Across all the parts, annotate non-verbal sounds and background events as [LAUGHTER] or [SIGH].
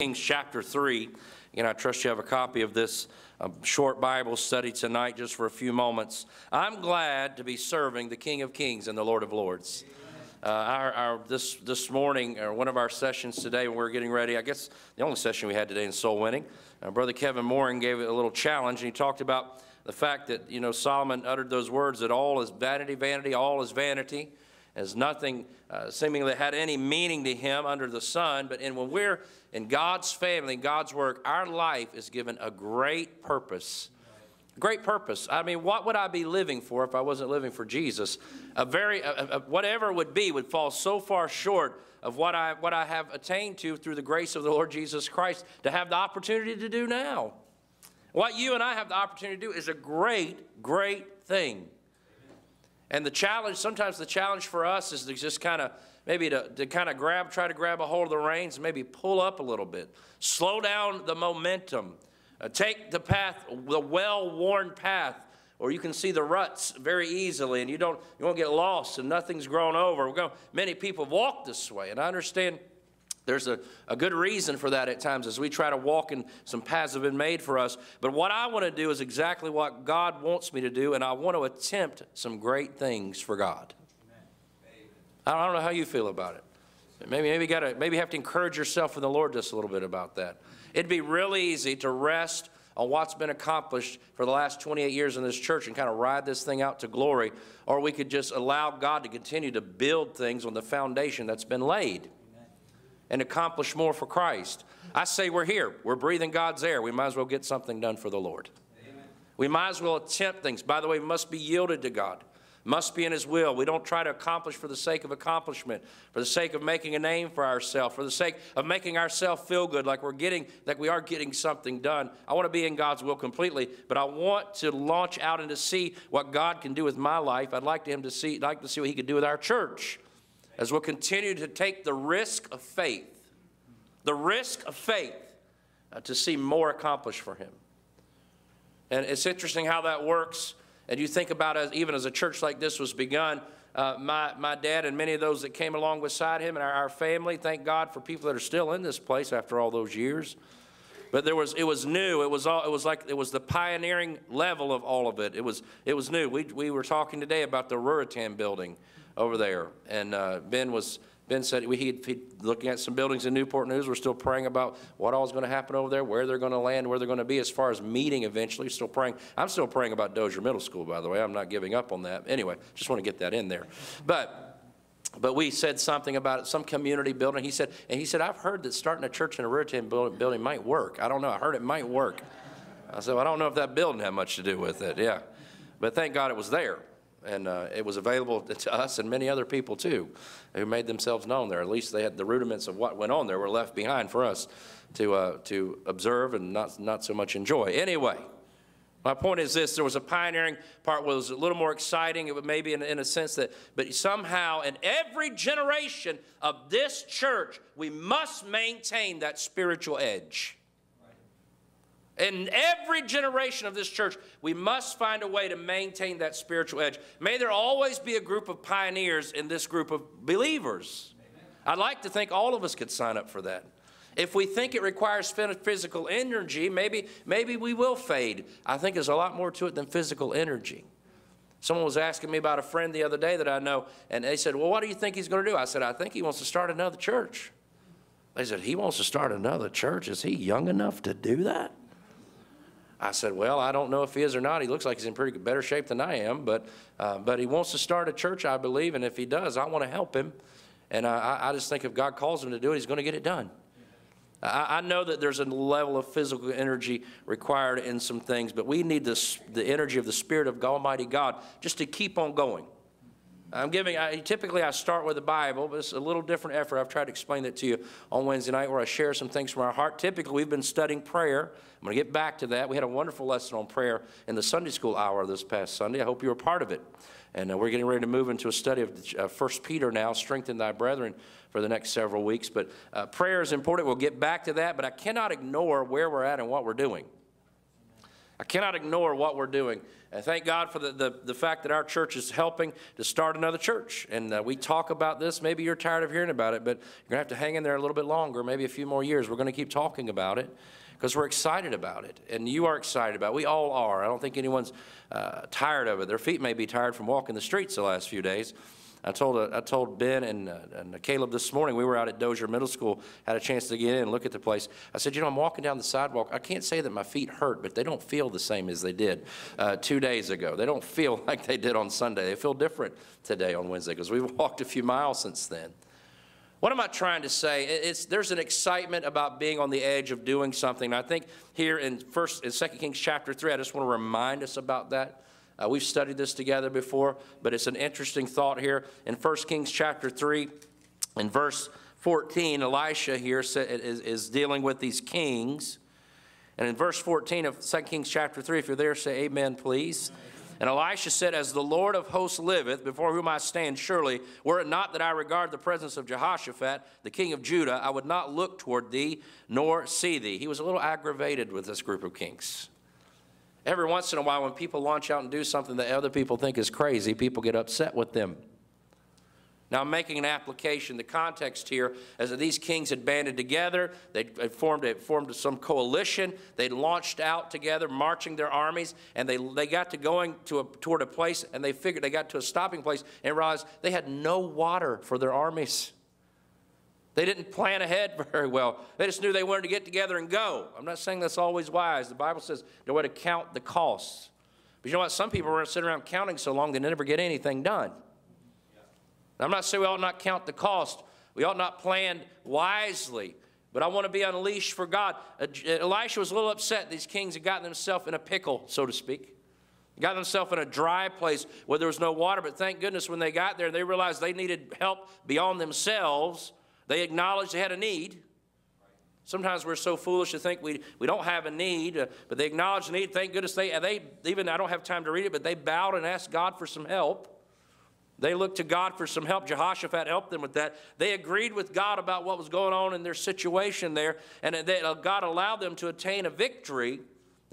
Kings chapter 3. And I trust you have a copy of this uh, short Bible study tonight just for a few moments. I'm glad to be serving the King of Kings and the Lord of Lords. Uh, our, our, this, this morning, or one of our sessions today, when we are getting ready, I guess the only session we had today in soul winning, uh, Brother Kevin Mooring gave it a little challenge, and he talked about the fact that, you know, Solomon uttered those words that all is vanity, vanity, all is vanity as nothing uh, seemingly had any meaning to him under the sun. But in, when we're in God's family, God's work, our life is given a great purpose. Great purpose. I mean, what would I be living for if I wasn't living for Jesus? A very, a, a, whatever it would be, would fall so far short of what I, what I have attained to through the grace of the Lord Jesus Christ to have the opportunity to do now. What you and I have the opportunity to do is a great, great thing. And the challenge, sometimes the challenge for us is to just kind of maybe to, to kind of grab, try to grab a hold of the reins maybe pull up a little bit. Slow down the momentum. Uh, take the path, the well-worn path, or you can see the ruts very easily and you don't you won't get lost and nothing's grown over. We're going, many people walk this way, and I understand there's a, a good reason for that at times as we try to walk in some paths have been made for us. But what I want to do is exactly what God wants me to do, and I want to attempt some great things for God. I don't know how you feel about it. Maybe maybe gotta maybe have to encourage yourself in the Lord just a little bit about that. It'd be real easy to rest on what's been accomplished for the last 28 years in this church and kind of ride this thing out to glory, or we could just allow God to continue to build things on the foundation that's been laid and accomplish more for Christ. I say we're here. We're breathing God's air. We might as well get something done for the Lord. Amen. We might as well attempt things. By the way, we must be yielded to God. Must be in His will. We don't try to accomplish for the sake of accomplishment, for the sake of making a name for ourselves, for the sake of making ourselves feel good, like we're getting, like we are getting something done. I want to be in God's will completely, but I want to launch out and to see what God can do with my life. I'd like to Him to see, like to see what He could do with our church as we'll continue to take the risk of faith, the risk of faith uh, to see more accomplished for Him. And it's interesting how that works. And you think about it, even as a church like this was begun, uh, my, my dad and many of those that came along beside him and our, our family, thank God for people that are still in this place after all those years. But there was, it was new. It was, all, it was like it was the pioneering level of all of it. It was, it was new. We, we were talking today about the Ruritan building over there. And uh, Ben was Ben said we, he, he looking at some buildings in Newport News. We're still praying about what all is going to happen over there, where they're going to land, where they're going to be as far as meeting eventually. Still praying. I'm still praying about Dozier Middle School, by the way. I'm not giving up on that. Anyway, just want to get that in there. But but we said something about some community building. He said, and he said, I've heard that starting a church in a Ruritan building might work. I don't know. I heard it might work. I said, well, I don't know if that building had much to do with it. Yeah. But thank God it was there and uh, it was available [LAUGHS] to us and many other people too who made themselves known there. At least they had the rudiments of what went on there were left behind for us to, uh, to observe and not, not so much enjoy. Anyway, my point is this there was a pioneering part was a little more exciting. It would maybe in, in a sense that, but somehow in every generation of this church, we must maintain that spiritual edge. In every generation of this church, we must find a way to maintain that spiritual edge. May there always be a group of pioneers in this group of believers. I'd like to think all of us could sign up for that. If we think it requires physical energy, maybe, maybe we will fade. I think there's a lot more to it than physical energy. Someone was asking me about a friend the other day that I know, and they said, Well, what do you think he's going to do? I said, I think he wants to start another church. They said, He wants to start another church. Is he young enough to do that? I said, Well, I don't know if he is or not. He looks like he's in pretty better shape than I am, but, uh, but he wants to start a church, I believe, and if he does, I want to help him. And I, I just think if God calls him to do it, he's going to get it done. I, I know that there's a level of physical energy required in some things, but we need this, the energy of the Spirit of Almighty God just to keep on going. I'm giving, I, typically I start with the Bible, but it's a little different effort. I've tried to explain that to you on Wednesday night where I share some things from our heart. Typically, we've been studying prayer. I'm going to get back to that. We had a wonderful lesson on prayer in the Sunday school hour this past Sunday. I hope you were part of it. And uh, we're getting ready to move into a study of uh, 1 Peter now, strengthen thy brethren, for the next several weeks. But uh, prayer is important. We'll get back to that, but I cannot ignore where we're at and what we're doing. I cannot ignore what we're doing. And thank God for the, the, the fact that our church is helping to start another church. And uh, we talk about this. Maybe you're tired of hearing about it, but you're going to have to hang in there a little bit longer, maybe a few more years. We're going to keep talking about it because we're excited about it. And you are excited about it. We all are. I don't think anyone's uh, tired of it. Their feet may be tired from walking the streets the last few days. I told, uh, I told Ben and, uh, and Caleb this morning, we were out at Dozier Middle School, had a chance to get in and look at the place. I said, you know, I'm walking down the sidewalk. I can't say that my feet hurt, but they don't feel the same as they did uh, two days ago. They don't feel [LAUGHS] like they did on Sunday. They feel different today on Wednesday because we've [LAUGHS] walked a few miles since then. What am I trying to say? It's, there's an excitement about being on the edge of doing something. I think here in First, in Second Kings chapter three, I just want to remind us about that. Uh, we've studied this together before, but it's an interesting thought here. In First Kings chapter 3, in verse 14, Elisha here is, is dealing with these kings. And in verse 14 of 2 Kings chapter 3, if you're there, say amen, please. And Elisha said, As the Lord of hosts liveth, before whom I stand, surely, were it not that I regard the presence of Jehoshaphat, the king of Judah, I would not look toward thee nor see thee. He was a little aggravated with this group of kings. Every once in a while, when people launch out and do something that other people think is crazy, people get upset with them. Now, I'm making an application. The context here is that these kings had banded together. They formed, a, formed some coalition. They launched out together, marching their armies, and they, they got to going to a, toward a place, and they figured they got to a stopping place and realized they had no water for their armies. They didn't plan ahead [LAUGHS] very well. They just knew they wanted to get together and go. I'm not saying that's always wise. The Bible says know way to count the costs. But you know what? Some people are to around counting so long they never get anything done. I'm not saying we ought not count the cost. We ought not plan wisely. But I want to be unleashed for God. Elisha was a little upset. These kings had gotten themselves in a pickle, so to speak. Got themselves in a dry place where there was no water. But thank goodness when they got there, they realized they needed help beyond themselves they acknowledged they had a need. Sometimes we're so foolish to think we, we don't have a need, uh, but they acknowledged the need. Thank goodness they, they, even I don't have time to read it, but they bowed and asked God for some help. They looked to God for some help. Jehoshaphat helped them with that. They agreed with God about what was going on in their situation there, and they, uh, God allowed them to attain a victory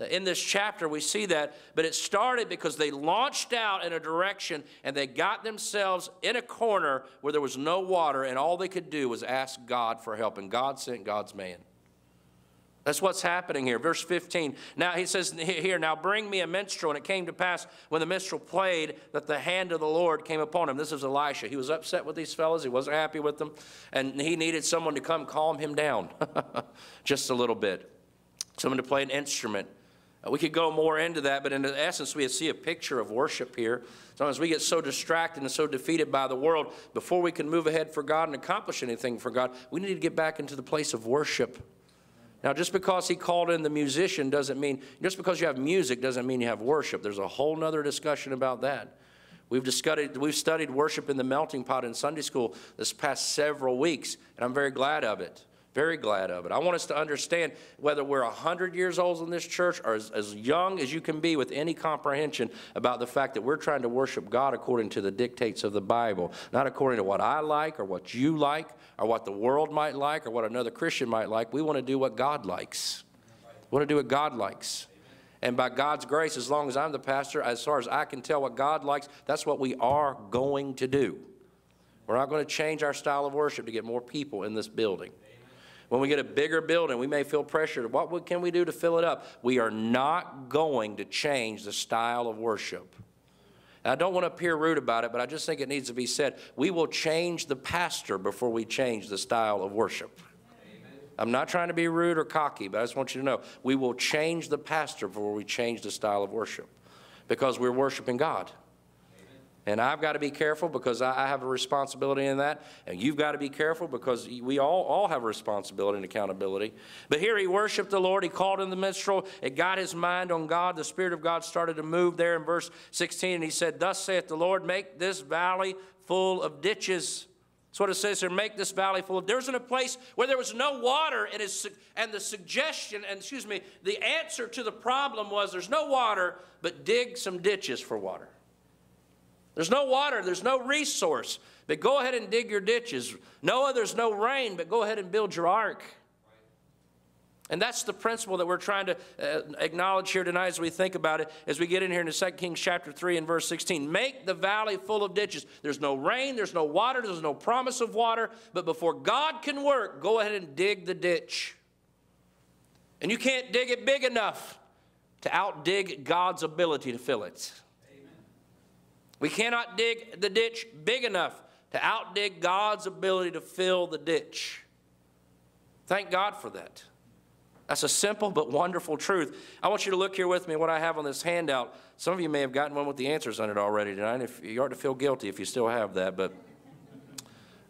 in this chapter, we see that, but it started because they launched out in a direction and they got themselves in a corner where there was no water, and all they could do was ask God for help, and God sent God's man. That's what's happening here. Verse 15. Now he says here, Now bring me a minstrel. And it came to pass when the minstrel played that the hand of the Lord came upon him. This is Elisha. He was upset with these fellows. He wasn't happy with them. And he needed someone to come calm him down [LAUGHS] just a little bit. Someone to play an instrument. Uh, we could go more into that, but in essence, we see a picture of worship here. Sometimes we get so distracted and so defeated by the world, before we can move ahead for God and accomplish anything for God, we need to get back into the place of worship. Now, just because he called in the musician doesn't mean, just because you have music doesn't mean you have worship. There's a whole other discussion about that. We've, studied, we've studied worship in the melting pot in Sunday school this past several weeks, and I'm very glad of it. Very glad of it. I want us to understand whether we're 100 years old in this church or as, as, young as you can be with any comprehension about the fact that we're trying to worship God according to the dictates of the Bible, not according to what I like or what you like or what the world might like or what another Christian might like. We want to do what God likes. We want to do what God likes. And by God's grace, as long as I'm the pastor, as far as I can tell what God likes, that's what we are going to do. We're not going to change our style of worship to get more people in this building. When we get a bigger building, we may feel pressured. What can we do to fill it up? We are not going to change the style of worship. I don't want to appear rude about it, but I just think it needs to be said. We will change the pastor before we change the style of worship. Amen. I'm not trying to be rude or cocky, but I just want you to know we will change the pastor before we change the style of worship because we're worshiping God. And I've got to be careful because I have a responsibility in that. And you've got to be careful because we all, all have a responsibility and accountability. But here he worshiped the Lord. He called in the minstrel. It got his mind on God. The Spirit of God started to move there in verse 16. And he said, Thus saith the Lord, make this valley full of ditches. That's what it says here. Make this valley full of. There was in a place where there was no water, and, his, and the suggestion, and excuse me, the answer to the problem was there's no water, but dig some ditches for water. There's no water, there's no resource, but go ahead and dig your ditches. Noah, there's no rain, but go ahead and build your ark. And that's the principle that we're trying to uh, acknowledge here tonight as we think about it, as we get in here into 2 Kings chapter 3 and verse 16. Make the valley full of ditches. There's no rain, there's no water, there's no promise of water, but before God can work, go ahead and dig the ditch. And you can't dig it big enough to outdig God's ability to fill it. We cannot dig the ditch big enough to outdig God's ability to fill the ditch. Thank God for that. That's a simple but wonderful truth. I want you to look here with me what I have on this handout. Some of you may have gotten one with the answers on it already tonight. If you ought to feel guilty if you still have that, but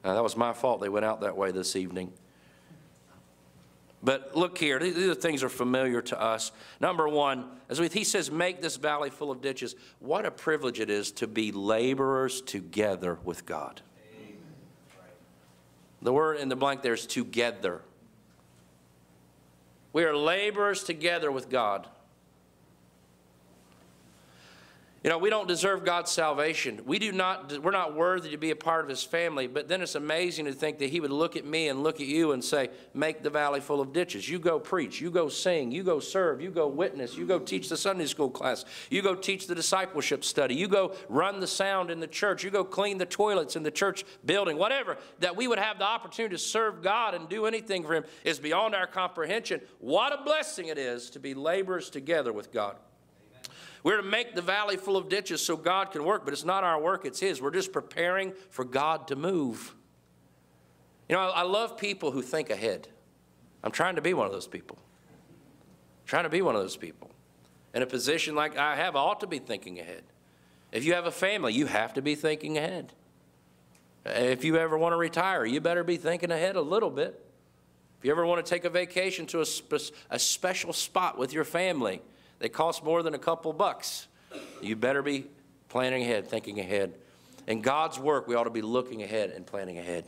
uh, that was my fault. They went out that way this evening. But look here, these are things are familiar to us. Number one, as he says, make this valley full of ditches. What a privilege it is to be laborers together with God. The word in the blank there is together. We are laborers together with God. You know, we don't deserve God's salvation. We do not, we're not worthy to be a part of His family. But then it's amazing to think that He would look at me and look at you and say, Make the valley full of ditches. You go preach, you go sing, you go serve, you go witness, you go teach the Sunday school class, you go teach the discipleship study, you go run the sound in the church, you go clean the toilets in the church building, whatever. That we would have the opportunity to serve God and do anything for Him is beyond our comprehension. What a blessing it is to be laborers together with God. We're to make the valley full of ditches so God can work, but it's not our work, it's His. We're just preparing for God to move. You know, I, love people who think ahead. I'm trying to be one of those people. I'm trying to be one of those people. In a position like I have, I ought to be thinking ahead. If you have a family, you have to be thinking ahead. If you ever want to retire, you better be thinking ahead a little bit. If you ever want to take a vacation to a, spe- a special spot with your family, they cost more than a couple bucks. You better be planning ahead, thinking ahead. In God's work, we ought to be looking ahead and planning ahead.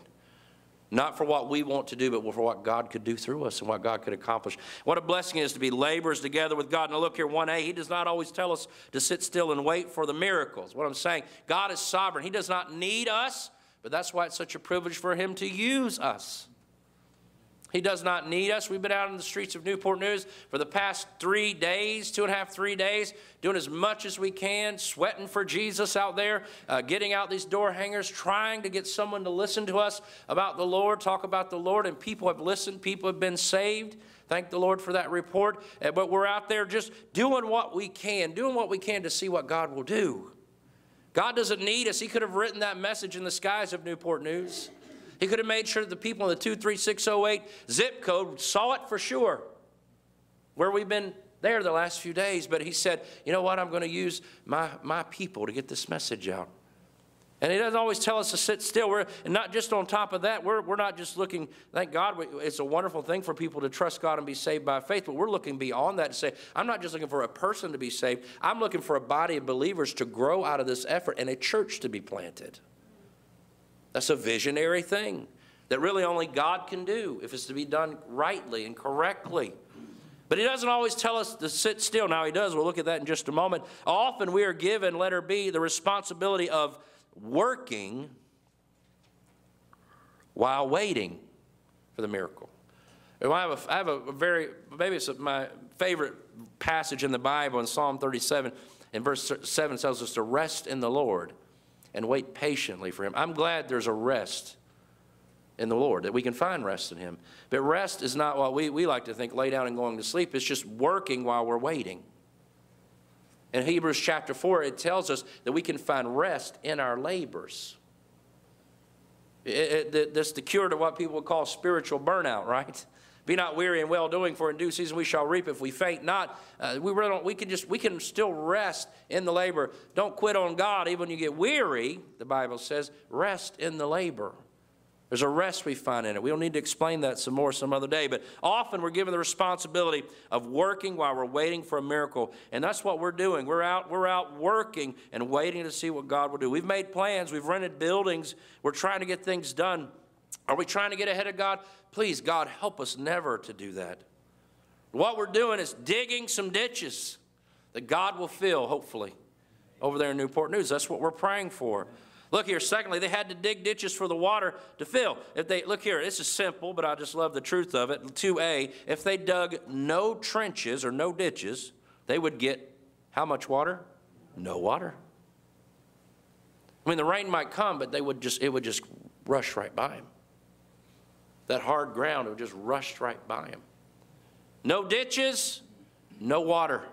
Not for what we want to do, but for what God could do through us and what God could accomplish. What a blessing it is to be laborers together with God. Now, look here, 1a, He does not always tell us to sit still and wait for the miracles. What I'm saying, God is sovereign. He does not need us, but that's why it's such a privilege for Him to use us. He does not need us. We've been out in the streets of Newport News for the past three days, two and a half, three days, doing as much as we can, sweating for Jesus out there, uh, getting out these door hangers, trying to get someone to listen to us about the Lord, talk about the Lord, and people have listened, people have been saved. Thank the Lord for that report. Uh, but we're out there just doing what we can, doing what we can to see what God will do. God doesn't need us. He could have written that message in the skies of Newport News. He could have made sure that the people in the 23608 zip code saw it for sure, where we've been there the last few days. But he said, you know what, I'm going to use my, my people to get this message out. And he doesn't always tell us to sit still. We're, and not just on top of that, we're, we're not just looking, thank God, it's a wonderful thing for people to trust God and be saved by faith, but we're looking beyond that to say, I'm not just looking for a person to be saved, I'm looking for a body of believers to grow out of this effort and a church to be planted. That's a visionary thing that really only God can do if it's to be done rightly and correctly. But he doesn't always tell us to sit still. Now he does. We'll look at that in just a moment. Often we are given, letter B, the responsibility of working while waiting for the miracle. I have a, I have a very, maybe it's my favorite passage in the Bible in Psalm 37, and verse 7 tells us to rest in the Lord and wait patiently for Him. I'm glad there's a rest in the Lord, that we can find rest in Him. But rest is not what we, we like to think, lay down and going to sleep. It's just working while we're waiting. In Hebrews chapter 4, it tells us that we can find rest in our labors. It, it, that's the cure to what people would call spiritual burnout, right? Be not weary in well doing, for in due season we shall reap if we faint not. Uh, we really don't, we can just we can still rest in the labor. Don't quit on God even when you get weary. The Bible says, rest in the labor. There's a rest we find in it. We don't need to explain that some more some other day, but often we're given the responsibility of working while we're waiting for a miracle. And that's what we're doing. We're out, we're out working and waiting to see what God will do. We've made plans, we've rented buildings, we're trying to get things done. Are we trying to get ahead of God? Please, God, help us never to do that. What we're doing is digging some ditches that God will fill, hopefully, over there in Newport News. That's what we're praying for. Look here, secondly, they had to dig ditches for the water to fill. If they look here, this is simple, but I just love the truth of it. 2a, if they dug no trenches or no ditches, they would get how much water? No water. I mean, the rain might come, but they would just it would just rush right by them. That hard ground would just rush right by them. No ditches, no water.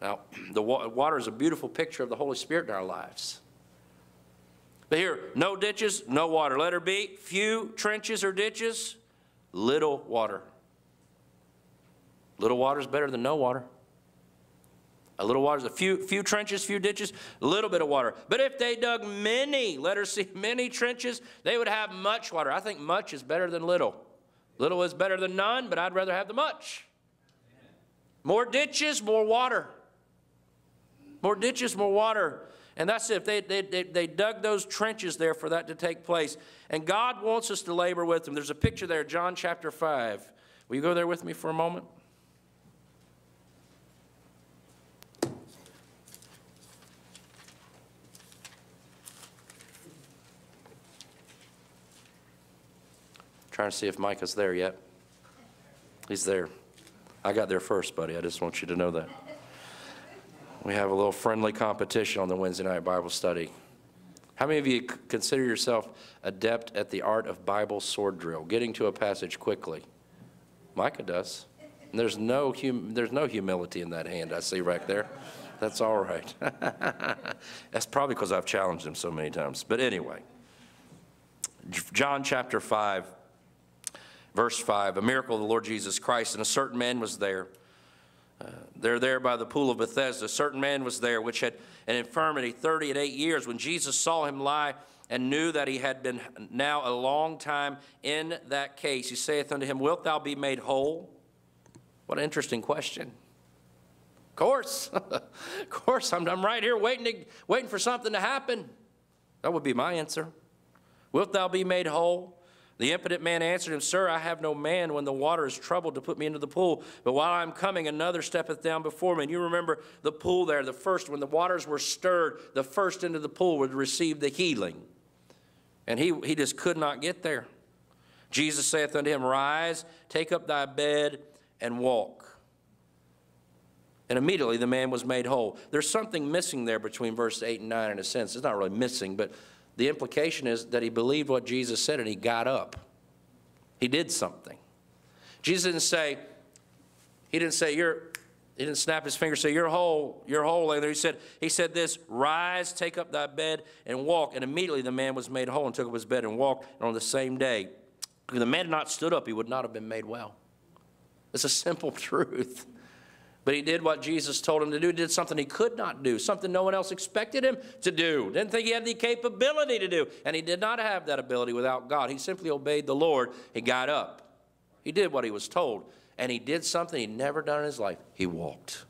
Now, [CLEARS THROAT] the water is a beautiful picture of the Holy Spirit in our lives. But here, no ditches, no water. Letter B, few trenches or ditches, little water. Little water is better than no water. A little water a few, few trenches, few ditches, a little bit of water. But if they dug many, letter C, many trenches, they would have much water. I think much is better than little. Little is better than none, but I'd rather have the much. More ditches, more water. More ditches, more water. And that's it. They, they, they, they, dug those trenches there for that to take place. And God wants us to labor with them. There's a picture there, John chapter 5. Will you go there with me for a moment? Trying to see if Micah's there yet. He's there. I got there first, buddy. I just want you to know that. We have a little friendly competition on the Wednesday night Bible study. How many of you consider yourself adept at the art of Bible sword drill, getting to a passage quickly? Micah does. And there's no, hum- there's no humility in that hand I see right there. That's all right. [LAUGHS] That's probably because I've challenged him so many times. But anyway, John chapter 5, verse 5, a miracle of the Lord Jesus Christ, and a certain man was there uh, they're there by the pool of Bethesda. A certain man was there which had an infirmity 30 and 8 years. When Jesus saw him lie and knew that he had been now a long time in that case, he saith unto him, Wilt thou be made whole? What an interesting question. Of course. [LAUGHS] of course, I'm, I'm right here waiting, to, waiting for something to happen. That would be my answer. Wilt thou be made whole? The impotent man answered him, Sir, I have no man when the water is troubled to put me into the pool. But while I'm coming, another steppeth down before me. And you remember the pool there, the first, when the waters were stirred, the first into the pool would receive the healing. And he, he just could not get there. Jesus saith unto him, Rise, take up thy bed, and walk. And immediately the man was made whole. There's something missing there between verse 8 and 9 in a sense. It's not really missing, but the implication is that he believed what Jesus said and he got up. He did something. Jesus didn't say, he didn't say, you're, he didn't snap his finger, say, you're whole, you're whole. There. He said, he said this, rise, take up thy bed and walk. And immediately the man was made whole and took up his bed and walked. And on the same day, if the man had not stood up, he would not have been made well. It's a simple [LAUGHS] truth. But he did what Jesus told him to do. He did something he could not do, something no one else expected him to do. Didn't think he had the capability to do. And he did not have that ability without God. He simply obeyed the Lord. He got up. He did what he was told. And he did something he'd never done in his life. He walked.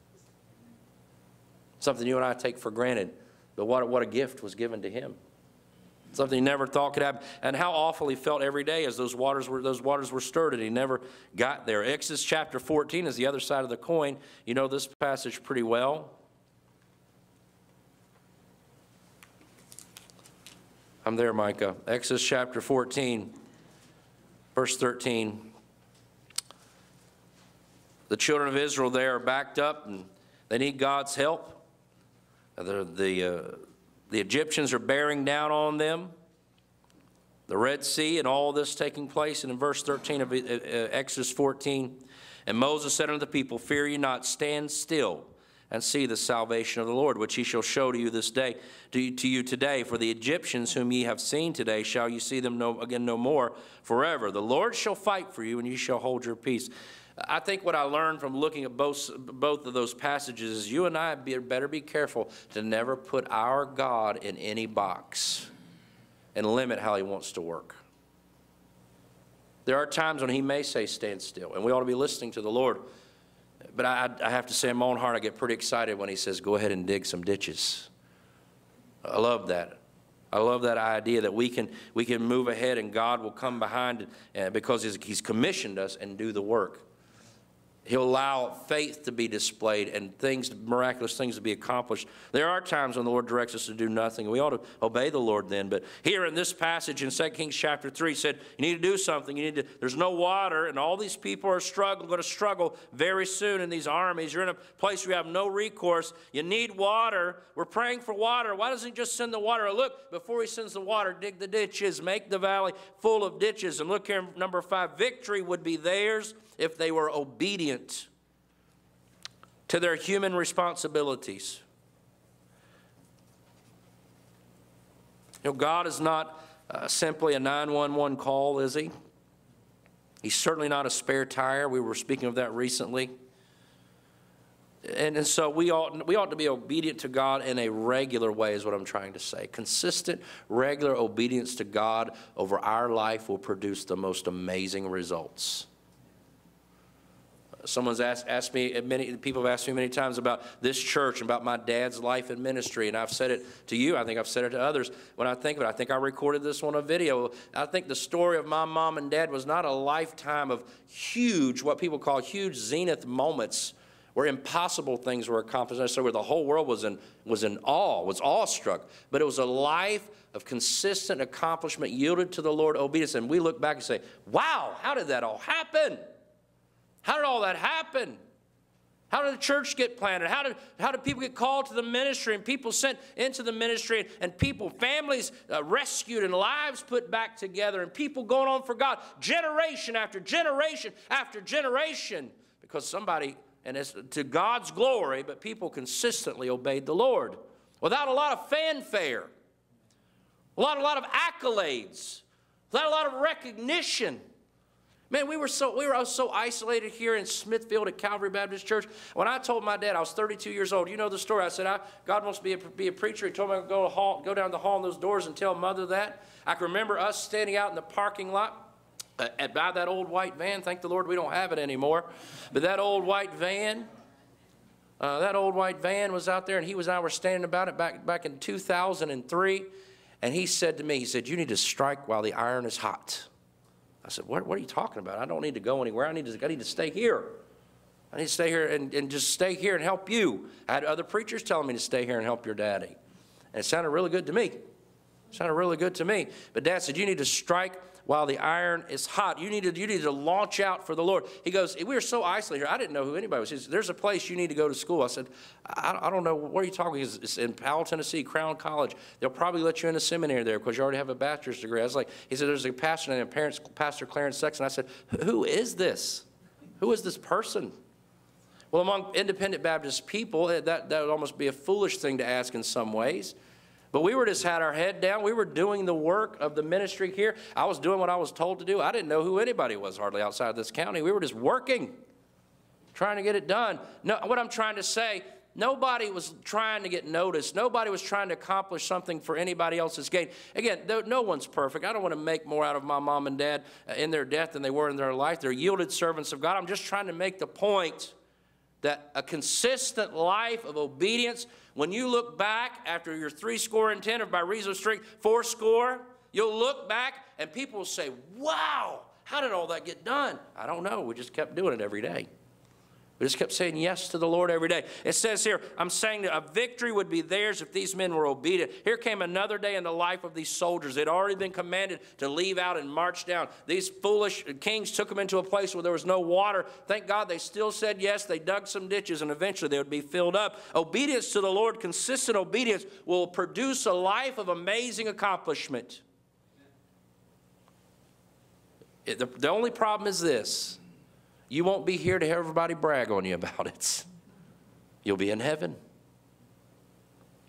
Something you and I take for granted. But what, what a gift was given to him something he never thought could happen, and how awful he felt every day as those waters were those waters were stirred, and he never got there. Exodus chapter 14 is the other side of the coin. You know this passage pretty well. I'm there, Micah. Exodus chapter 14, verse 13. The children of Israel there are backed up and they need God's help. The, the uh, the Egyptians are bearing down on them. The Red Sea and all this taking place. And in verse 13 of Exodus 14, and Moses said unto the people, Fear ye not, stand still and see the salvation of the Lord, which he shall show to you this day, to you, to you today. For the Egyptians whom ye have seen today, shall you see them no, again no more forever. The Lord shall fight for you, and ye shall hold your peace. I think what I learned from looking at both, both of those passages is you and I better be careful to never put our God in any box and limit how he wants to work. There are times when he may say, stand still, and we ought to be listening to the Lord. But I, I have to say, in my own heart, I get pretty excited when he says, go ahead and dig some ditches. I love that. I love that idea that we can, we can move ahead and God will come behind uh, because he's commissioned us and do the work. He'll allow faith to be displayed and things, miraculous things to be accomplished. There are times when the Lord directs us to do nothing. We ought to obey the Lord then. But here in this passage in 2 Kings chapter 3 said, you need to do something. You need to, there's no water, and all these people are struggling, going to struggle very soon in these armies. You're in a place where you have no recourse. You need water. We're praying for water. Why doesn't he just send the water? Look, before he sends the water, dig the ditches, make the valley full of ditches. And look here, number five, victory would be theirs if they were obedient to their human responsibilities. You know, God is not uh, simply a 911 call, is He? He's certainly not a spare tire. We were speaking of that recently. And, and so we ought, we ought to be obedient to God in a regular way, is what I'm trying to say. Consistent, regular obedience to God over our life will produce the most amazing results. Someone's asked, asked me, many people have asked me many times about this church and about my dad's life and ministry, and I've said it to you. I think I've said it to others. When I think of it, I think I recorded this on a video. I think the story of my mom and dad was not a lifetime of huge, what people call huge zenith moments where impossible things were accomplished. I So where the whole world was in, was in awe, was awestruck. But it was a life of consistent accomplishment yielded to the Lord obedience. And we look back and say, wow, how did that all happen? How did all that happen? How did the church get planted? How did, how did people get called to the ministry and people sent into the ministry and people, families uh, rescued and lives put back together and people going on for God generation after generation after generation because somebody, and it's to God's glory, but people consistently obeyed the Lord without a lot of fanfare, without a lot of accolades, without a lot of recognition. Man, we were so we were so isolated here in Smithfield at Calvary Baptist Church. When I told my dad I was 32 years old, you know the story. I said, I, "God wants me to be a preacher." He told me to go hall, go down the hall in those doors and tell mother that. I can remember us standing out in the parking lot uh, at by that old white van. Thank the Lord we don't have it anymore. But that old white van. Uh, that old white van was out there, and he was and I were standing about it back, back in 2003. And he said to me, he said, You need to strike while the iron is hot. I said, what, what are you talking about? I don't need to go anywhere. I need to, I need to stay here. I need to stay here and, and just stay here and help you. I had other preachers telling me to stay here and help your daddy. And it sounded really good to me. It sounded really good to me. But dad said, you need to strike while the iron is hot. You need to, you need to launch out for the Lord. He goes, We were so isolated here. I didn't know who anybody was. He says, There's a place you need to go to school. I said, I, I don't know. What are you talking about? It's in Powell, Tennessee, Crown College. They'll probably let you in a seminary there because you already have a bachelor's degree. I was like, He said, There's a pastor named Parents, Pastor Clarence Sexton. I said, Who is this? Who is this person? Well, among independent Baptist people, eh, that, that would almost be a foolish thing to ask in some ways. But we were just had our head down. We were doing the work of the ministry here. I was doing what I was told to do. I didn't know who anybody was hardly outside of this county. We were just working, trying to get it done. No, what I'm trying to say, nobody was trying to get noticed. Nobody was trying to accomplish something for anybody else's gain. Again, no one's perfect. I don't want to make more out of my mom and dad uh, in their death than they were in their life. They're yielded servants of God. I'm just trying to make the point that a consistent life of obedience, when you look back after your three score and ten, or by reason of strength, four score, you'll look back and people will say, Wow, how did all that get done? I don't know. We just kept doing it every day. We just kept saying yes to the Lord every day. It says here, I'm saying that a victory would be theirs if these men were obedient. Here came another day in the life of these soldiers. They'd already been commanded to leave out and march down. These foolish kings took them into a place where there was no water. Thank God they still said yes. They dug some ditches and eventually they would be filled up. Obedience to the Lord, consistent obedience, will produce a life of amazing accomplishment. It, the, the only problem is this you won't be here to hear everybody brag on you about it. You'll be in heaven.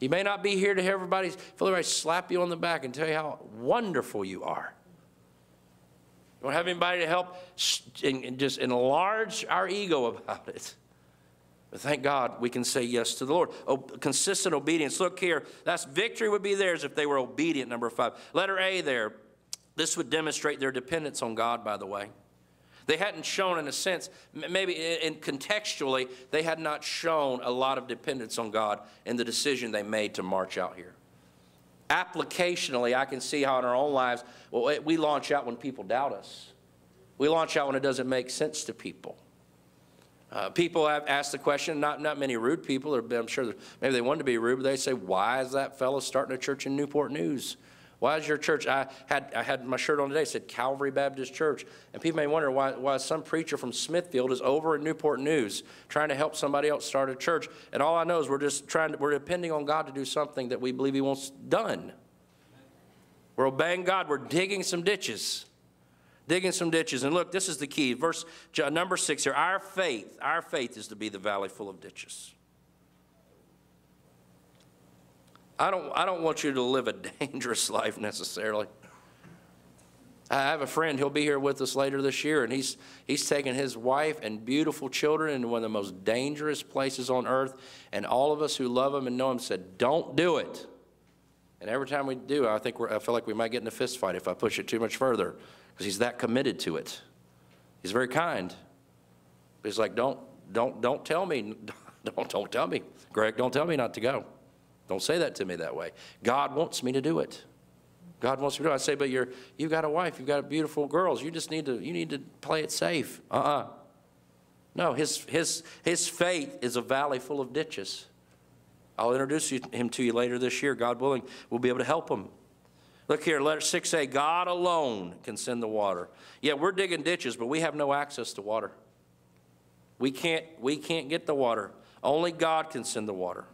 You may not be here to hear everybody, everybody slap you on the back and tell you how wonderful you are. You don't have anybody to help and just enlarge our ego about it. But thank God we can say yes to the Lord. Consistent obedience. Look here. That's victory would be theirs if they were obedient, number five. Letter A there. This would demonstrate their dependence on God, by the way. They hadn't shown, in a sense, maybe in contextually, they had not shown a lot of dependence on God in the decision they made to march out here. Applicationally, I can see how in our own lives, well, we launch out when people doubt us. We launch out when it doesn't make sense to people. Uh, people have asked the question, not, not many rude people, or I'm sure maybe they wanted to be rude, but they say, why is that fellow starting a church in Newport News? Why is your church? I had, I had my shirt on today, said Calvary Baptist Church. And people may wonder why, why some preacher from Smithfield is over in Newport News trying to help somebody else start a church. And all I know is we're just trying to, we're depending on God to do something that we believe He wants done. We're obeying God, we're digging some ditches. Digging some ditches. And look, this is the key. Verse number six here. Our faith, our faith is to be the valley full of ditches. I don't, I don't want you to live a [LAUGHS] dangerous life necessarily. I have a friend, he'll be here with us later this year, and he's, he's taken his wife and beautiful children into one of the most dangerous places on earth. And all of us who love him and know him said, Don't do it. And every time we do, I think we're I feel like we might get in a fist fight if I push it too much further because he's that committed to it. He's very kind. He's like, Don't, don't, don't tell me, [LAUGHS] don't, don't tell me, Greg, don't tell me not to go. Don't say that to me that way. God wants me to do it. God wants me to do it. I say, but you're, you've got a wife, you've got beautiful girls. You just need to, you need to play it safe. Uh-uh. No, his, his, his faith is a valley full of ditches. I'll introduce you, him to you later this year. God willing, we'll be able to help him. Look here, letter 6a God alone can send the water. Yeah, we're digging ditches, but we have no access to water. We can't, we can't get the water. Only God can send the water.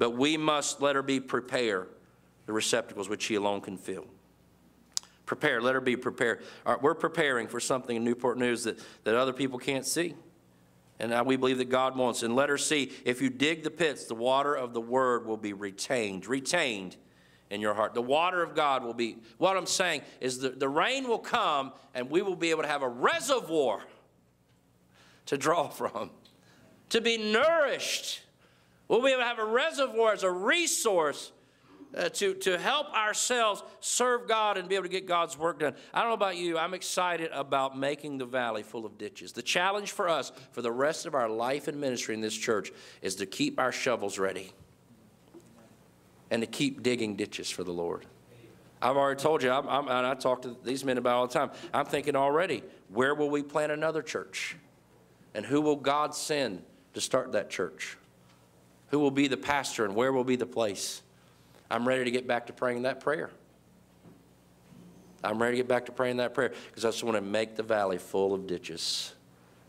But we must let her be prepare the receptacles which she alone can fill. Prepare, let her be prepared. Right, we're preparing for something in Newport News that, that other people can't see. And we believe that God wants. And let her see if you dig the pits, the water of the word will be retained, retained in your heart. The water of God will be, what I'm saying is the, the rain will come and we will be able to have a reservoir to draw [LAUGHS] from, to be nourished We'll be able to have a reservoir as a resource uh, to, to help ourselves serve God and be able to get God's work done. I don't know about you, I'm excited about making the valley full of ditches. The challenge for us for the rest of our life and ministry in this church is to keep our shovels ready and to keep digging ditches for the Lord. I've already told you, I'm, I'm, and I talk to these men about all the time. I'm thinking already, where will we plant another church? And who will God send to start that church? Who will be the pastor and where will be the place? I'm ready to get back to praying that prayer. I'm ready to get back to praying that prayer because I just want to make the valley full of ditches.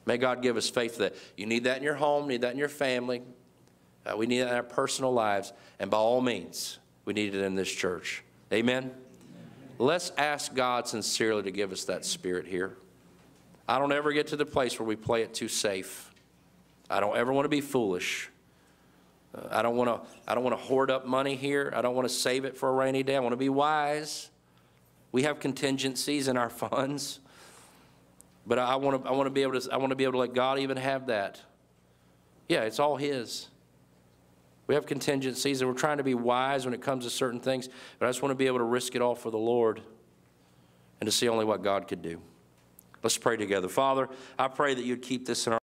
May God give us faith that you need that in your home, need that in your family. Uh, we need that in our personal lives. And by all means, we need it in this church. Amen? Amen? Let's ask God sincerely to give us that spirit here. I don't ever get to the place where we play it too safe. I don't ever want to be foolish. Uh, I don't want to I don't want to hoard up money here. I don't want to save it for a rainy day. I want to be wise. We have contingencies in our [LAUGHS] funds. But I want to I want to be able to I want to be able to let God even have that. Yeah, it's all his. We have contingencies and we're trying to be wise when it comes to certain things, but I just want to be able to risk it all for the Lord and to see only what God could do. Let's pray together. Father, I pray that you'd keep this in our